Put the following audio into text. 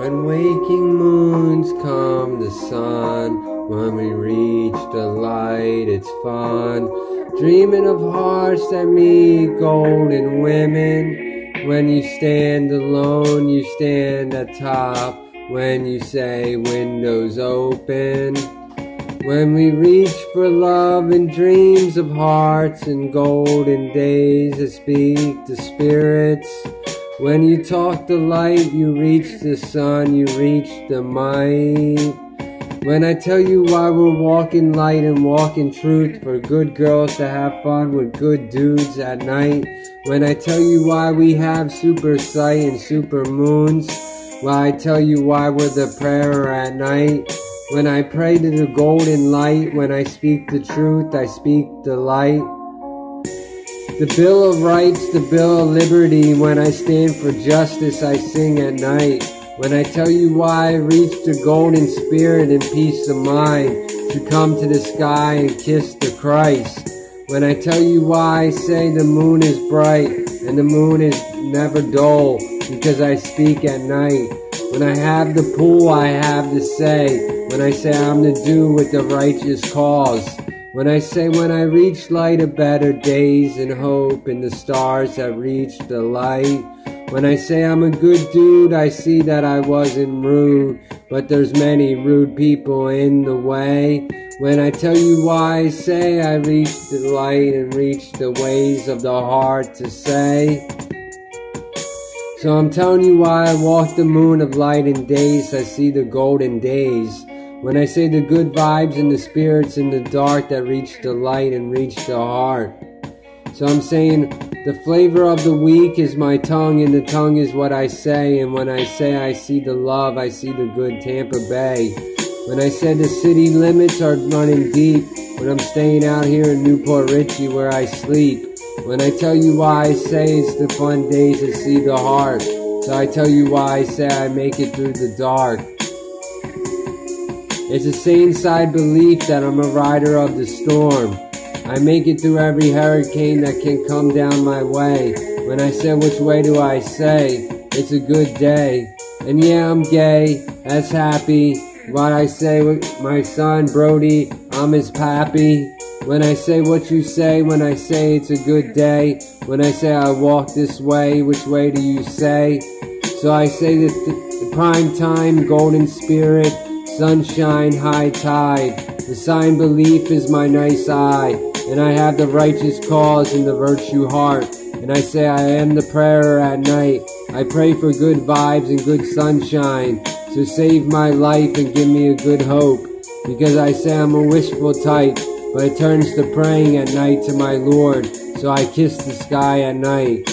When waking moons come the sun, when we reach the light, it's fun. Dreaming of hearts that meet golden women. When you stand alone, you stand atop. When you say windows open. When we reach for love and dreams of hearts and golden days that speak to spirits. When you talk the light, you reach the sun, you reach the might. When I tell you why we're walking light and walking truth for good girls to have fun with good dudes at night. When I tell you why we have super sight and super moons. Why I tell you why we're the prayer at night. When I pray to the golden light, when I speak the truth, I speak the light. The Bill of Rights, the Bill of Liberty, when I stand for justice, I sing at night. When I tell you why I reach the golden spirit and peace of mind to come to the sky and kiss the Christ. When I tell you why I say the moon is bright and the moon is never dull because I speak at night. When I have the pool, I have to say. When I say I'm to do with the righteous cause. When I say when I reach light of better days and hope in the stars have reach the light. When I say I'm a good dude, I see that I wasn't rude, but there's many rude people in the way. When I tell you why I say I reach the light and reach the ways of the heart to say. So I'm telling you why I walk the moon of light and days, I see the golden days. When I say the good vibes and the spirits in the dark that reach the light and reach the heart. So I'm saying the flavor of the week is my tongue, and the tongue is what I say. And when I say I see the love, I see the good Tampa Bay. When I said the city limits are running deep, when I'm staying out here in New Port Richey where I sleep. When I tell you why I say it's the fun days to see the heart. So I tell you why I say I make it through the dark. It's a sane side belief that I'm a rider of the storm. I make it through every hurricane that can come down my way. When I say which way do I say, it's a good day. And yeah, I'm gay, that's happy. What I say with my son Brody, I'm his pappy. When I say what you say, when I say it's a good day, when I say I walk this way, which way do you say? So I say that the, the prime time, golden spirit, sunshine, high tide. The sign belief is my nice eye, and I have the righteous cause and the virtue heart. And I say I am the prayer at night. I pray for good vibes and good sunshine. So save my life and give me a good hope. Because I say I'm a wishful type, but it turns to praying at night to my Lord. So I kiss the sky at night.